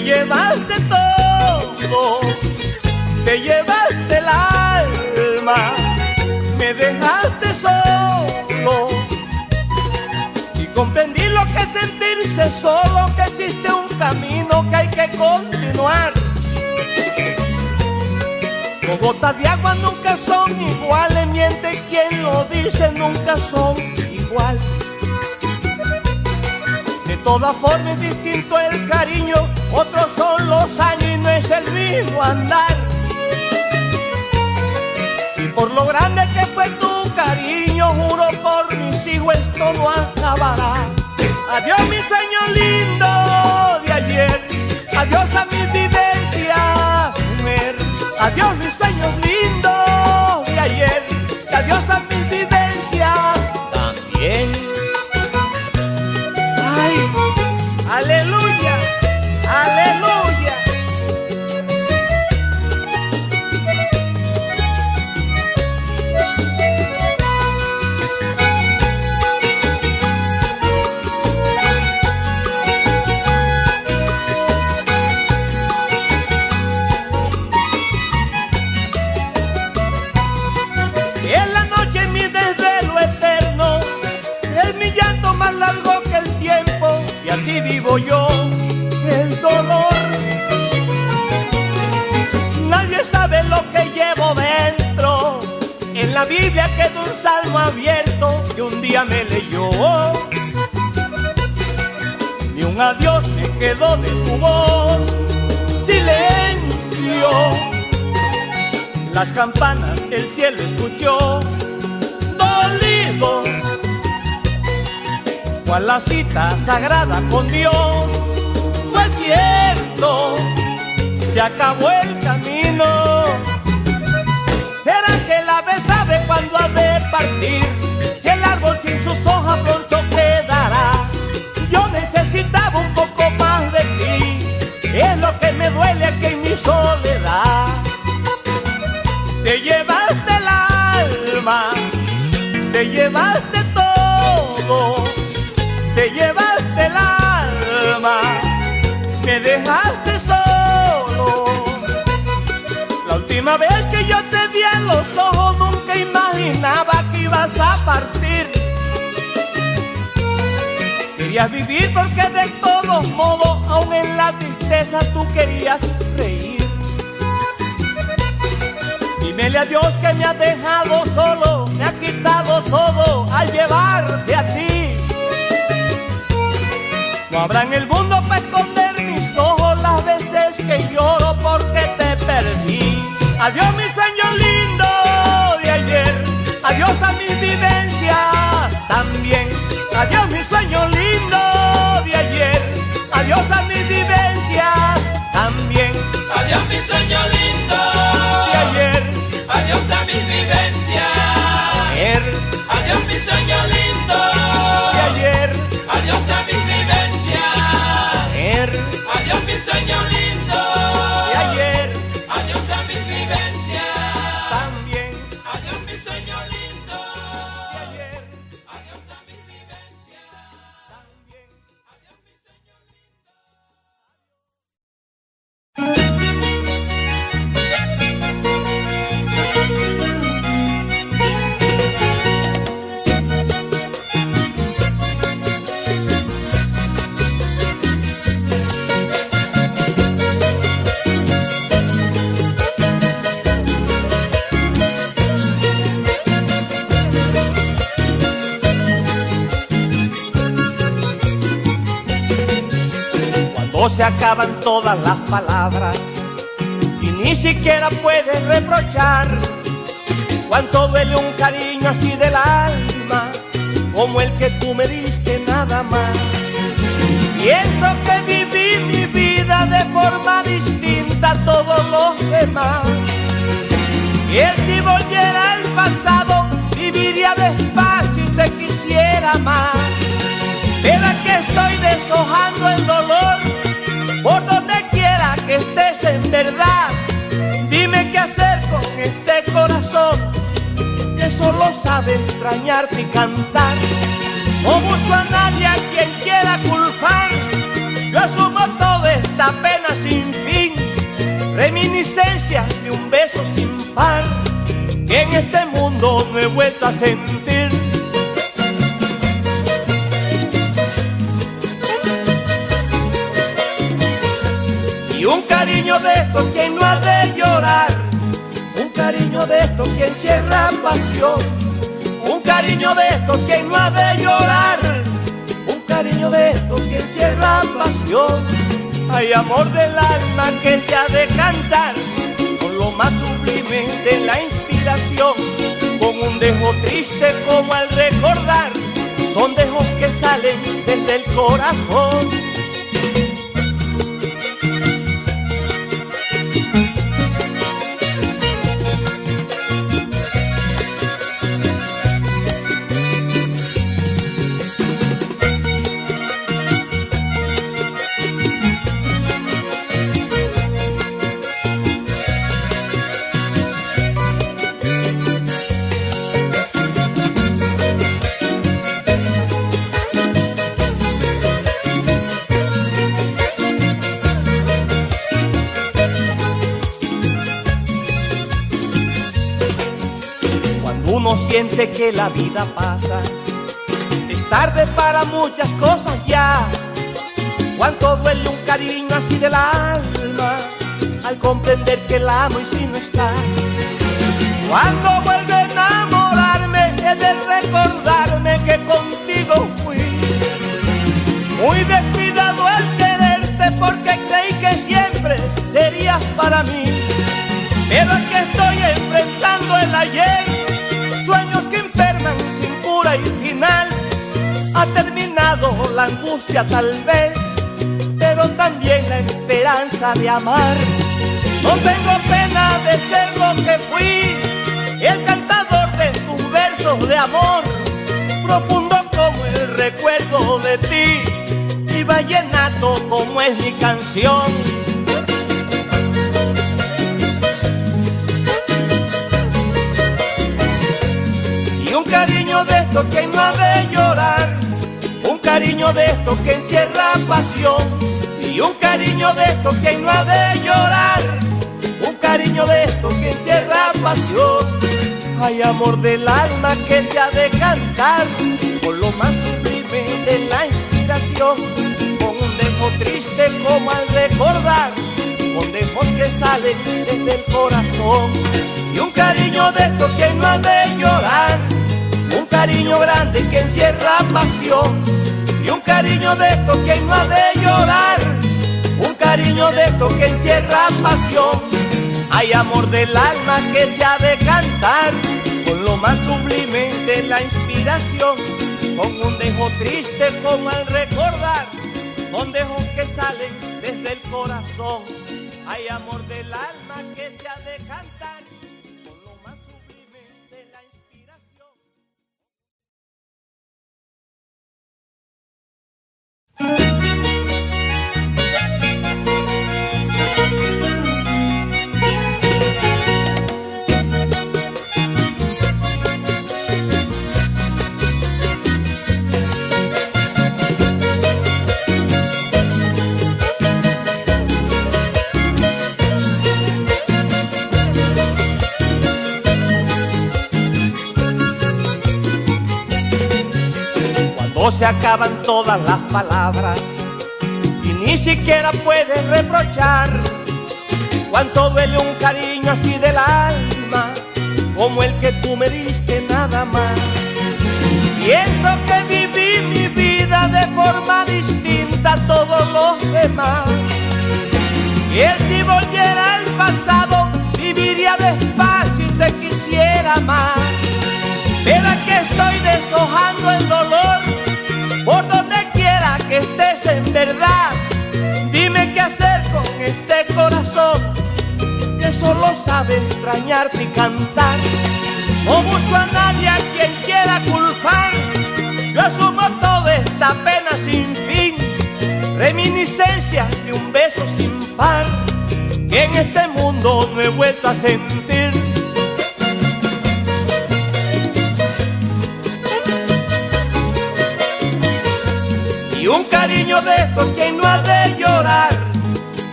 te llevaste todo, te llevaste el alma, me dejaste solo y comprendí lo que sentirse solo, que existe un camino que hay que continuar. Gotas de agua nunca son iguales, miente quien lo dice, nunca son iguales. De todas formas es distinto el cariño, otros son los años y no es el mismo andar. Y por lo grande que fue tu cariño, juro por mis hijos esto no acabará. Adiós mi sueño lindo de ayer, adiós a mis vivencias, mujer. Adiós mis sueños lindos con Dios, última vez que yo te vi en los ojos nunca imaginaba que ibas a partir. Querías vivir porque de todos modos, aun en la tristeza, tú querías reír. Dímele a Dios que me ha dejado solo, me ha quitado todo al llevarte a ti. No habrá en el mundo para esconder Adiós mi sueño lindo de ayer, adiós a mis vivencias también. Adiós mi se acaban todas las palabras y ni siquiera puedes reprochar cuánto duele un cariño así del alma como el que tú me diste nada más. Pienso que viví mi vida de forma distinta a todos los demás. Y si volviera al pasado, viviría despacio y te quisiera más. Pero que estoy deshojando el dolor por donde quiera que estés en verdad. Dime qué hacer con este corazón que solo sabe extrañarte y cantar. No busco a nadie a quien quiera culpar. Yo asumo toda esta pena sin fin, reminiscencia de un beso sin par que en este mundo no he vuelto a sentir. Cariño de estos quien no ha de llorar, un cariño de estos que encierra pasión, un cariño de estos quien no ha de llorar, un cariño de estos que encierra pasión. Hay amor del alma que se ha de cantar con lo más sublime de la inspiración, con un dejo triste como al recordar, son dejos que salen desde el corazón. Siente que la vida pasa, es tarde para muchas cosas ya. Cuánto duele un cariño así del alma, al comprender que la amo y si no está. Cuando vuelve a enamorarme, he de recordarme que contigo fui. Muy descuidado al quererte porque creí que siempre serías para mí. Pero aquí estoy enfrentando el ayer, la angustia tal vez, pero también la esperanza de amar. No tengo pena de ser lo que fui, el cantador de tus versos de amor, profundo como el recuerdo de ti, y vallenato como es mi canción. Y un cariño de estos que no ha de llorar, cariño de estos que encierra pasión, y un cariño de estos que no ha de llorar, un cariño de estos que encierra pasión. Hay amor del alma que te ha de cantar, con lo más sublime de la inspiración, con un dejo triste como al recordar, con dejos que salen desde el corazón, y un cariño de estos que no ha de llorar. Un cariño grande que encierra pasión un cariño de estos que no ha de llorar, un cariño de estos que encierra pasión. Hay amor del alma que se ha de cantar con lo más sublime de la inspiración, con un dejo triste como al recordar, con dejos que salen desde el corazón. Hay amor del alma que se ha de cantar Se acaban todas las palabras y ni siquiera puedes reprochar cuánto duele un cariño así del alma como el que tú me diste nada más. Pienso que viví mi vida de forma distinta cuenta todos los demás. Y si volviera al pasado, viviría despacio y te quisiera más. Pero que estoy deshojando el dolor, que estés en verdad. Dime qué hacer con este corazón, que solo sabe extrañarte y cantar. No busco a nadie a quien quiera culpar, yo asumo toda esta pena sin fin, reminiscencia de un beso sin par, que en este mundo no he vuelto a sentir. Cariño de estos quien no ha de llorar,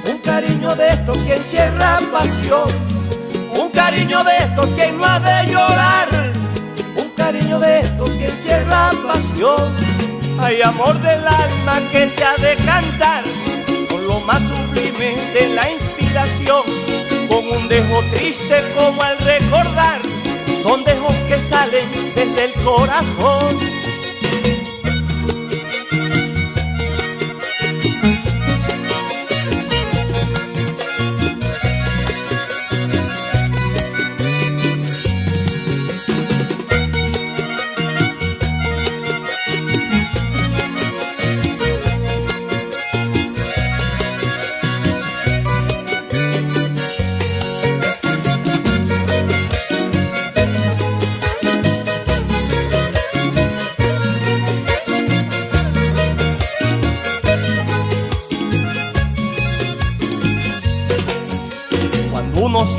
un cariño de estos que encierra pasión, un cariño de estos quien no ha de llorar, un cariño de estos que encierra pasión. Hay amor del alma que se ha de cantar con lo más sublime de la inspiración, con un dejo triste como al recordar, son dejos que salen desde el corazón.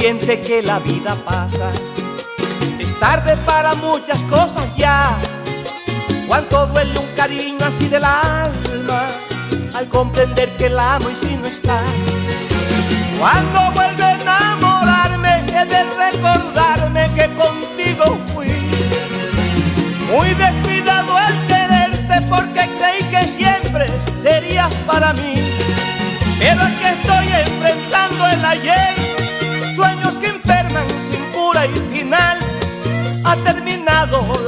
Siente que la vida pasa, es tarde para muchas cosas ya. Cuánto duele un cariño así del alma, al comprender que la amo y si no está. Cuando vuelve a enamorarme, he de recordarme que contigo fui. Muy descuidado al quererte porque creí que siempre serías para mí. Pero aquí estoy enfrentando el ayer,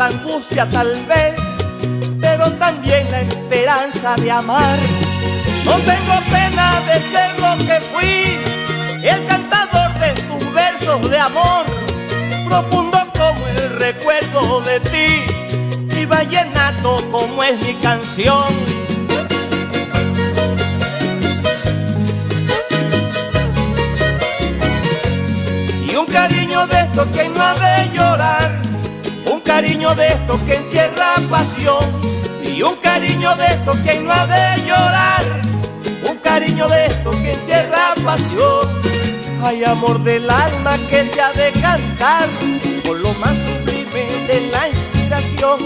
la angustia tal vez, pero también la esperanza de amar. No tengo pena de ser lo que fui, el cantador de tus versos de amor, profundo como el recuerdo de ti, y vallenato como es mi canción. Y un cariño de estos que no ha de cariño de estos que encierra pasión, y un cariño de estos que no ha de llorar, un cariño de estos que encierra pasión. Hay amor del alma que te ha de cantar, con lo más sublime de la inspiración,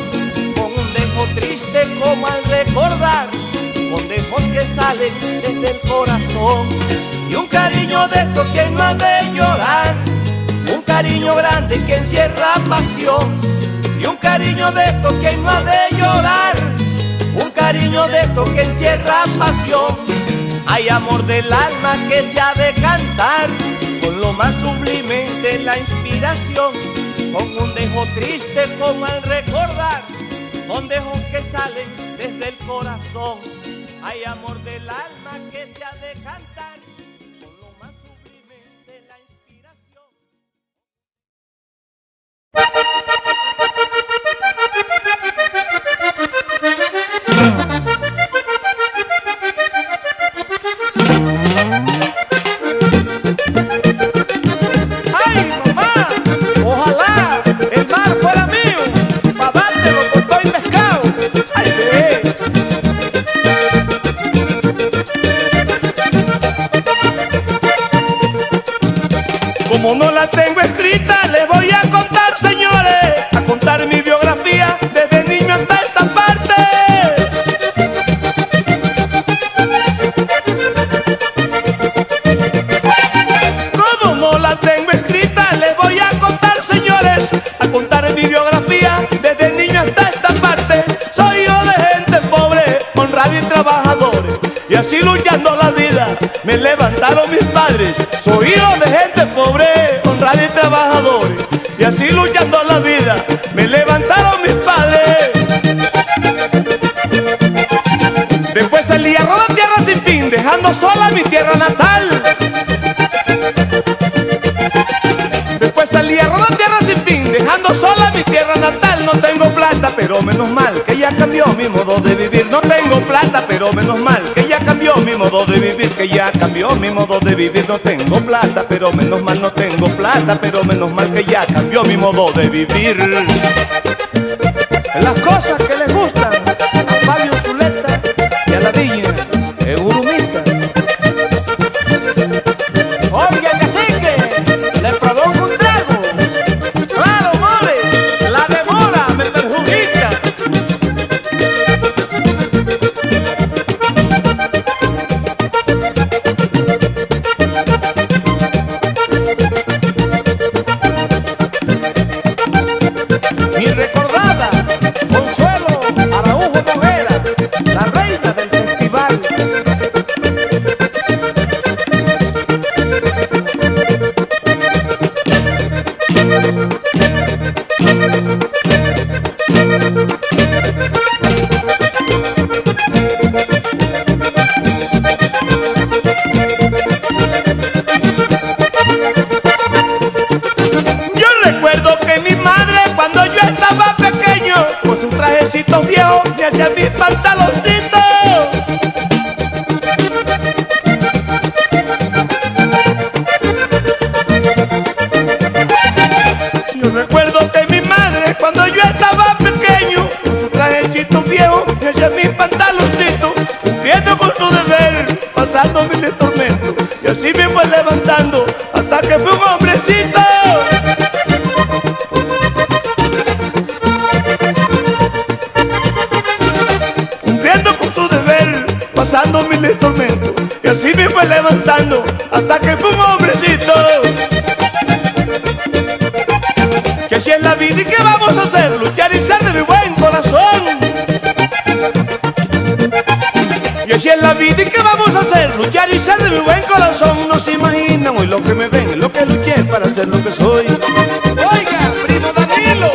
con un dejo triste como al recordar, con dejos que salen desde el corazón. Y un cariño de estos que no ha de llorar, un cariño grande que encierra pasión. Un cariño de estos que no ha de llorar, un cariño de que encierra pasión. Hay amor del alma que se ha de cantar, con lo más sublime de la inspiración, con un dejo triste como al recordar, con dejos que salen desde el corazón. Hay amor del alma que se ha de cantar. Contar mi biografía desde niño hasta esta parte. Como no la tengo escrita, les voy a contar, señores, a contar mi biografía desde niño hasta esta parte. Soy hijo de gente pobre, honrada y trabajadores, y así luchando la vida me levantaron mis padres. Soy hijo de gente pobre, honrada y trabajadores, y así luchando mi tierra natal. Después salí a rodar tierra sin fin, dejando sola mi tierra natal. No tengo plata, pero menos mal que ya cambió mi modo de vivir. No tengo plata, pero menos mal que ya cambió mi modo de vivir. Que ya cambió mi modo de vivir. No tengo plata, pero menos mal no tengo plata, pero menos mal que ya cambió mi modo de vivir. Vida y qué vamos a hacer, luchar y ser de mi buen corazón. No se imaginan hoy lo que me ven, lo que luché para ser lo que soy. Oiga, primo Danilo.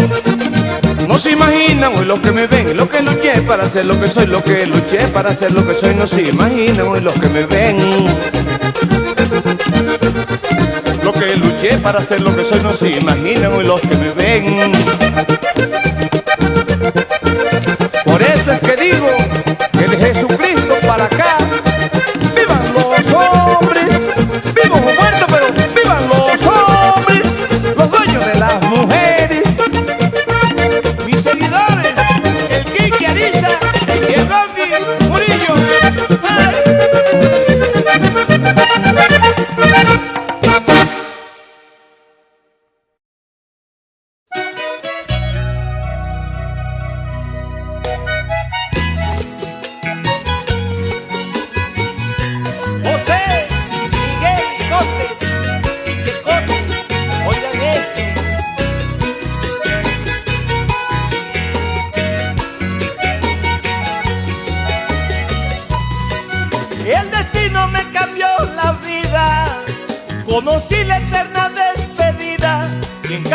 No se imaginan hoy los que me ven, lo que luché para ser lo que soy, lo que luché para ser lo que soy. No se imaginan hoy los que me ven. Lo que luché para ser lo que soy, no se imaginan hoy los que me ven. Por eso es que digo de Jesucristo para acá,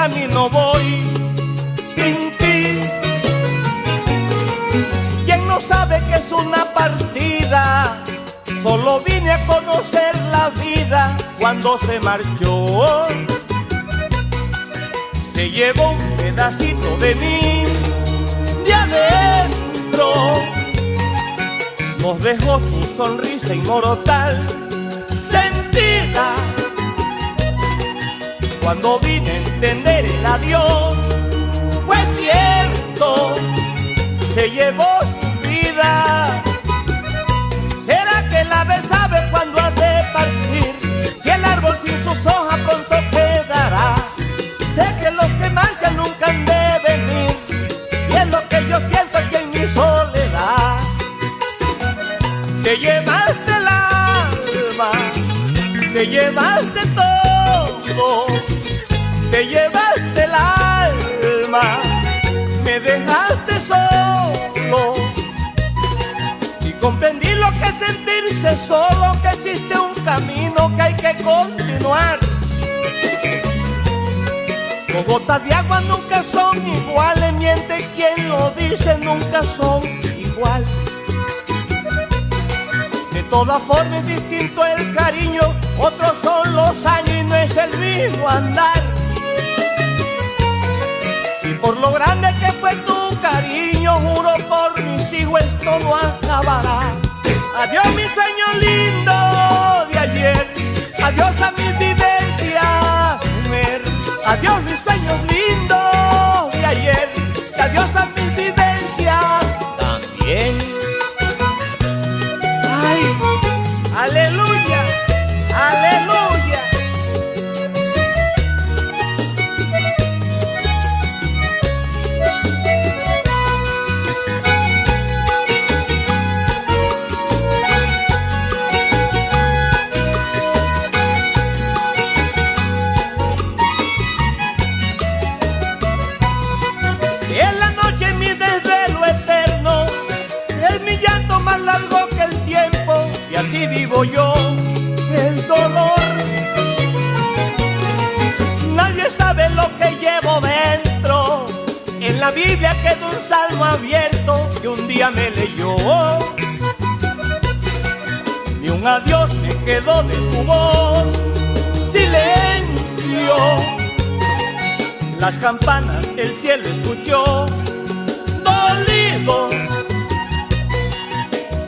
camino voy sin ti. Quien no sabe que es una partida, solo vine a conocer la vida cuando se marchó. Se llevó un pedacito de mí, de adentro nos dejó su sonrisa inmortal, sentida. Cuando vine a entender el adiós, fue cierto, se llevó su vida. ¿Será que la ave sabe cuándo ha de partir? Si el árbol sin sus hojas pronto quedará. Sé que los que marchan nunca han de venir, y es lo que yo siento aquí en mi soledad. Te llevaste el alma, te llevaste te llevaste el alma, me dejaste solo y comprendí lo que sentirse solo, que existe un camino que hay que continuar. Dos gotas de agua nunca son iguales, miente quien lo dice, nunca son igual. De todas formas distinto el cariño, otros son los años y no es el mismo andar. Por lo grande que fue tu cariño, juro por mis hijos esto no acabará. Adiós mi sueño lindo de ayer, adiós a mis vivencias, mujer. Adiós mis sueños lindos de ayer, adiós a mis yo el dolor. Nadie sabe lo que llevo dentro, en la Biblia quedó un salmo abierto que un día me leyó. Ni un adiós me quedó de tu voz, silencio. Las campanas el cielo escuchó, dolido,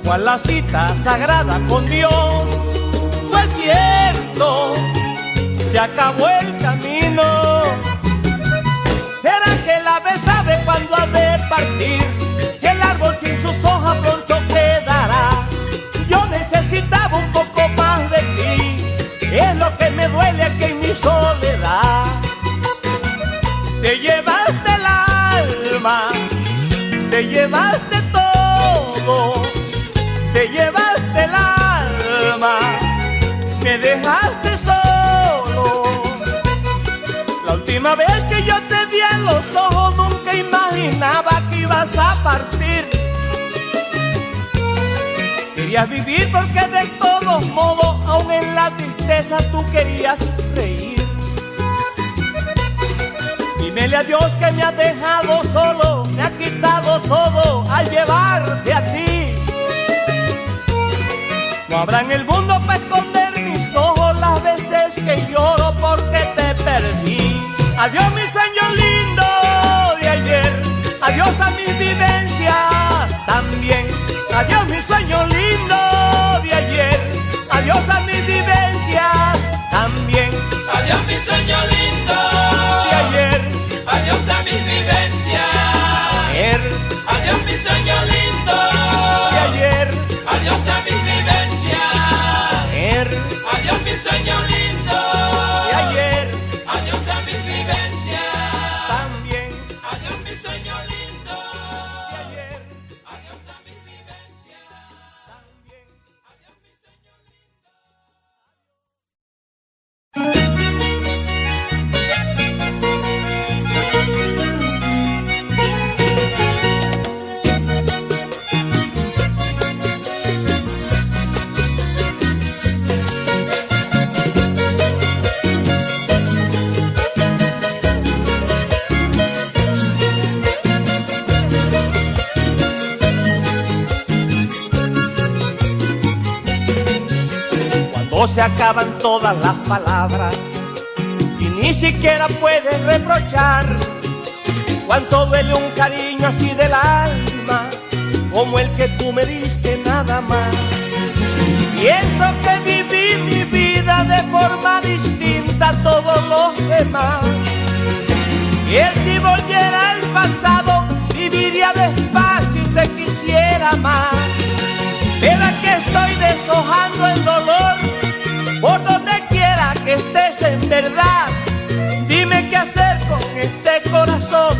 cual la cita sagrada con Dios. Fue cierto, se acabó el camino. ¿Será que la ave sabe cuándo ha de partir? Si el árbol sin sus hojas pronto quedará. Yo necesitaba un poco más de ti, es lo que me duele aquí en mi soledad. Te llevaste el alma, te llevaste última vez que yo te vi en los ojos nunca imaginaba que ibas a partir. Querías vivir porque de todos modos, aún en la tristeza tú querías reír. Dímele a Dios que me ha dejado solo, me ha quitado todo al llevarte a ti. No habrá en el mundo para esconder Adiós mi Se acaban todas las palabras y ni siquiera puedes reprochar cuánto duele un cariño así del alma como el que tú me diste nada más. Pienso que viví mi vida de forma distinta a todos los demás. Y si volviera al pasado, viviría despacio y te quisiera más. Pero que estoy deshojando el dolor que estés en verdad. Dime qué hacer con este corazón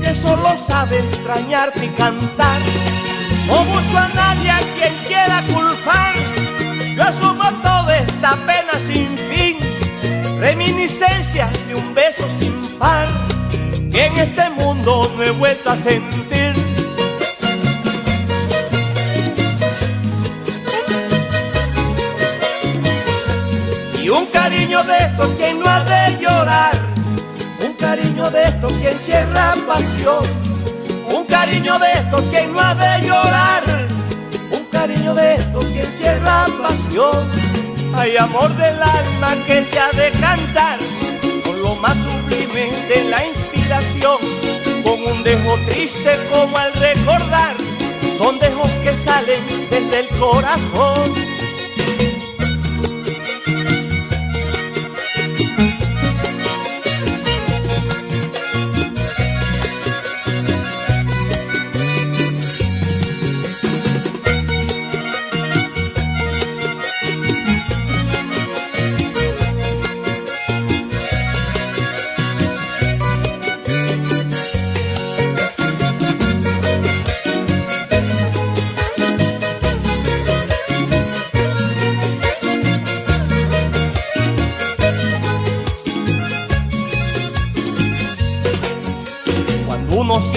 que solo sabe extrañarte y cantar. No busco a nadie a quien quiera culpar. Yo asumo toda esta pena sin fin, reminiscencia de un beso sin par que en este mundo no he vuelto a sentir. Un cariño de estos quien no ha de llorar, un cariño de estos que encierra pasión, un cariño de estos quien no ha de llorar, un cariño de estos que encierra pasión. Hay amor del alma que se ha de cantar con lo más sublime de la inspiración, con un dejo triste como al recordar, son dejos que salen desde el corazón.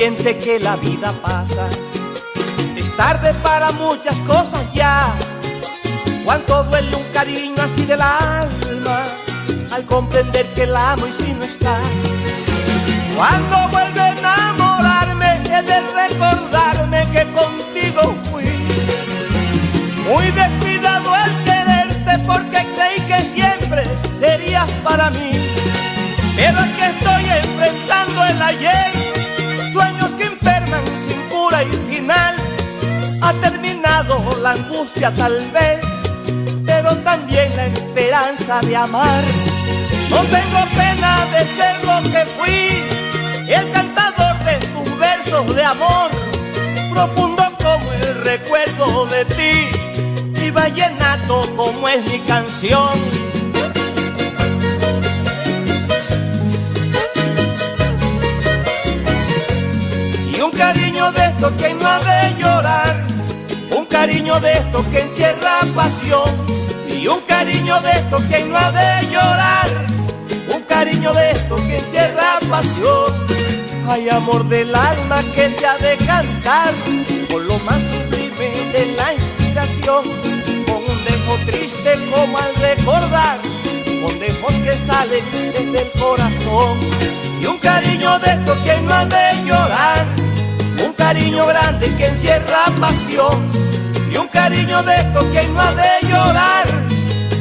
Siente que la vida pasa, es tarde para muchas cosas ya. Cuánto duele un cariño así del alma, al comprender que la amo y si no está. Cuando vuelve a enamorarme, es de recordarme tal vez, pero también la esperanza de amar. No tengo pena de ser lo que fui, el cantador de tus versos de amor, profundo como el recuerdo de ti, y vallenato como es mi canción. Y un cariño de estos que no ha de cariño de estos que encierra pasión, y un cariño de estos que no ha de llorar, un cariño de estos que encierra pasión. Hay amor del alma que te ha de cantar, con lo más sublime de la inspiración, con un dejo triste como al recordar, con dejos que salen desde el corazón. Y un cariño de estos que no ha de llorar, un cariño grande que encierra pasión. Cariño de estos que no ha de llorar,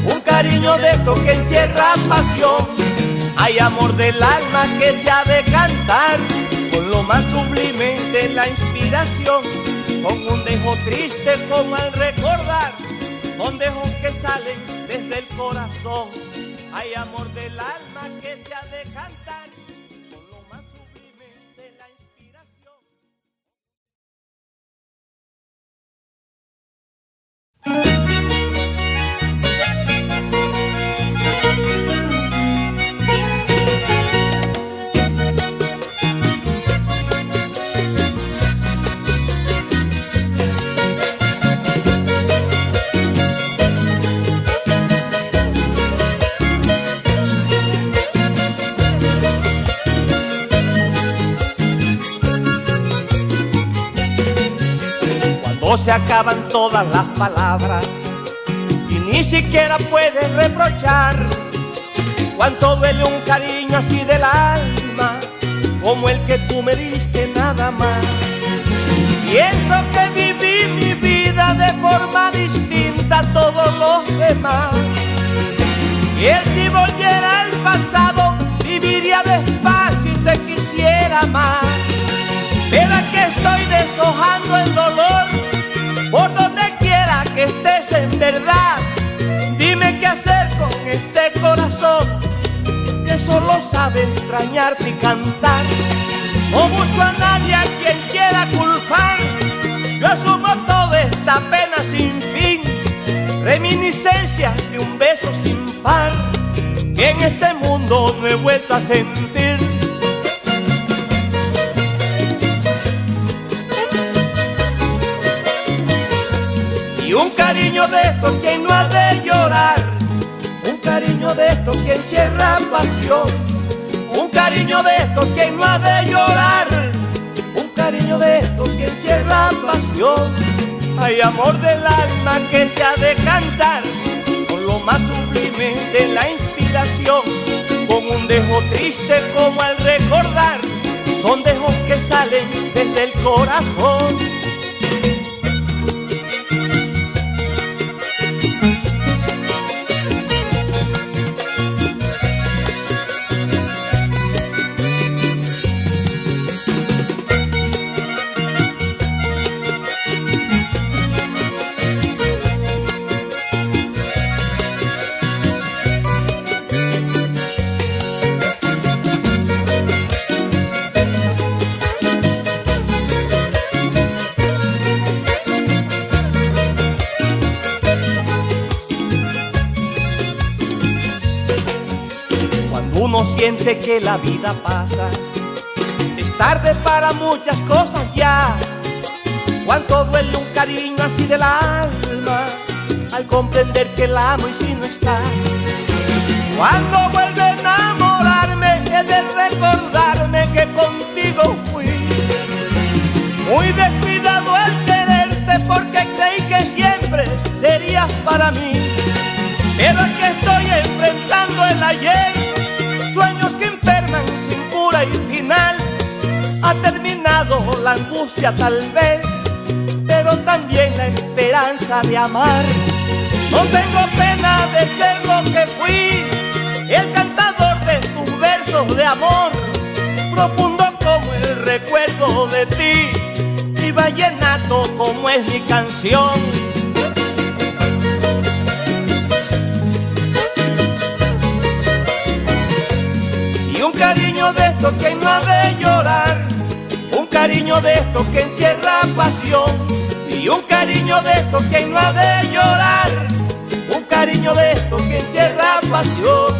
un cariño de estos que encierra pasión. Hay amor del alma que se ha de cantar, con lo más sublime de la inspiración, con un dejo triste como al recordar, son dejos que salen desde el corazón. Hay amor del alma que se ha de cantar Se acaban todas las palabras y ni siquiera puedes reprochar cuánto duele un cariño así del alma como el que tú me diste nada más. Pienso que viví mi vida de forma distinta a todos los demás. Y si volviera al pasado, viviría despacio y te quisiera más. Pero aquí estoy deshojando el dolor Dime qué hacer con este corazón que solo sabe extrañarte y cantar. No busco a nadie a quien quiera culpar. Yo asumo toda esta pena sin fin, reminiscencia de un beso sin par que en este mundo no he vuelto a sentir. Cariño de estos que no ha de llorar, un cariño de estos que encierra pasión, un cariño de estos que no ha de llorar, un cariño de estos que encierra pasión. Hay amor del alma que se ha de cantar con lo más sublime de la inspiración, con un dejo triste como al recordar, son dejos que salen desde el corazón. Consciente que la vida pasa. Es tarde para muchas cosas ya. Cuánto duele un cariño así del alma al comprender que la amo y si no está. Cuando vuelve a enamorarme he de recordarme que contigo fui muy descuidado al quererte porque creí que siempre serías para mí. Pero aquí estoy enfrentando el ayer, la angustia tal vez, pero también la esperanza de amar. No tengo pena de ser lo que fui, el cantador de tus versos de amor, profundo como el recuerdo de ti y vallenato como es mi canción. Y un cariño de estos que no ha cariño de estos que encierra pasión, y un cariño de estos que no ha de llorar, un cariño de estos que encierra pasión.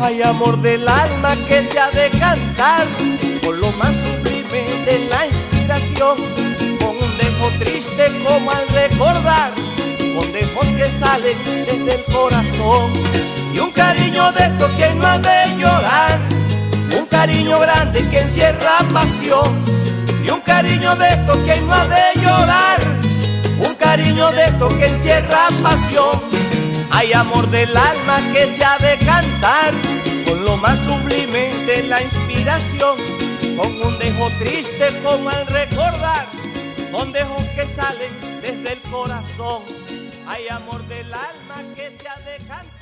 Hay amor del alma que te ha de cantar, con lo más sublime de la inspiración, con un dejo triste como al recordar, con dejos que salen desde el corazón, y un cariño de estos que no ha de llorar, un cariño grande que encierra pasión, y un cariño de estos que no ha de llorar, un cariño de estos que encierra pasión. Hay amor del alma que se ha de cantar. Con lo más sublime de la inspiración, con un dejo triste como al recordar, con dejos que salen desde el corazón. Hay amor del alma que se ha de cantar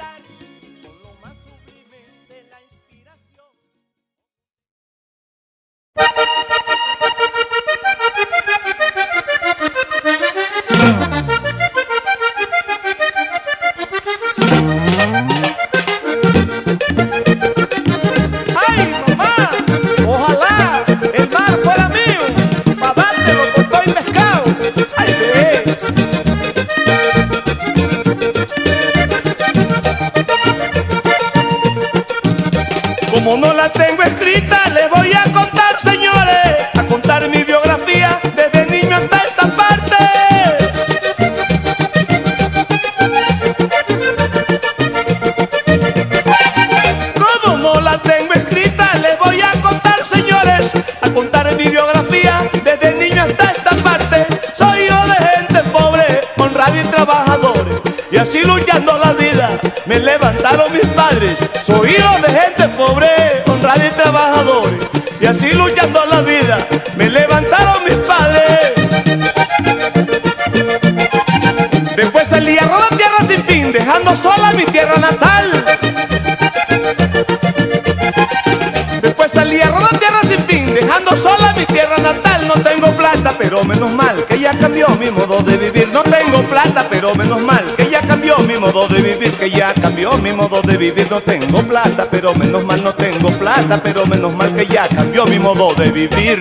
Después salí a rodar tierra sin fin, dejando sola mi tierra natal. No tengo plata, pero menos mal que ya cambió mi modo de vivir. No tengo plata, pero menos mal que ya cambió mi modo de vivir. Que ya cambió mi modo de vivir. No tengo plata, pero menos mal no tengo plata, pero menos mal que ya cambió mi modo de vivir.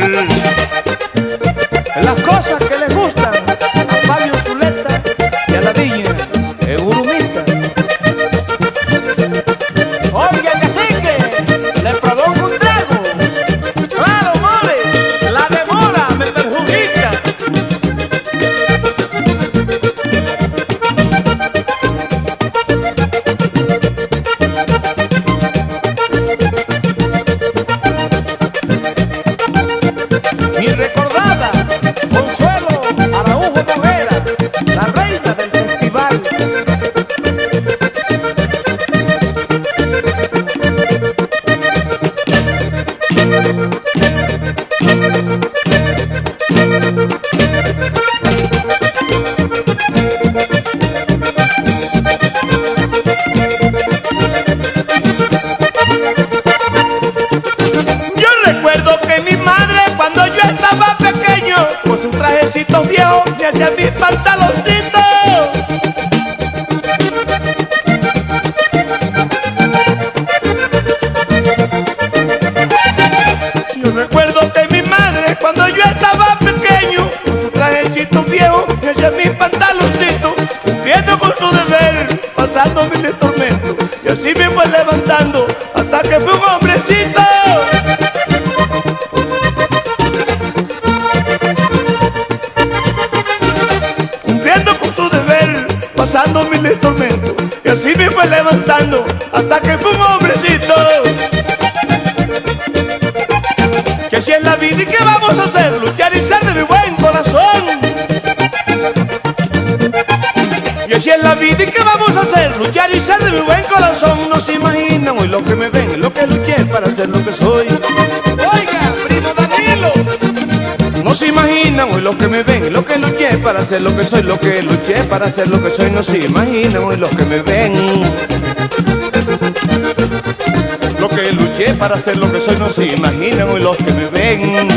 Las cosas que les gustan que mi madre cuando yo estaba pequeño Con sus trajecitos viejos me hacía mis pantaloncitos y así me fue levantando hasta que fue un hombrecito. Que si es la vida y qué vamos a hacer, luchar y ser de mi buen corazón. Y así es la vida y qué vamos a hacer, luchar y ser de mi buen corazón. No se imaginan hoy lo que me ven, lo que luché para ser lo que soy. No se imaginan hoy los que me ven, lo que luché para ser lo que soy, lo que luché para ser lo que soy. No se imaginan hoy los que me ven. Lo que luché para ser lo que soy, no se imaginan hoy los que me ven.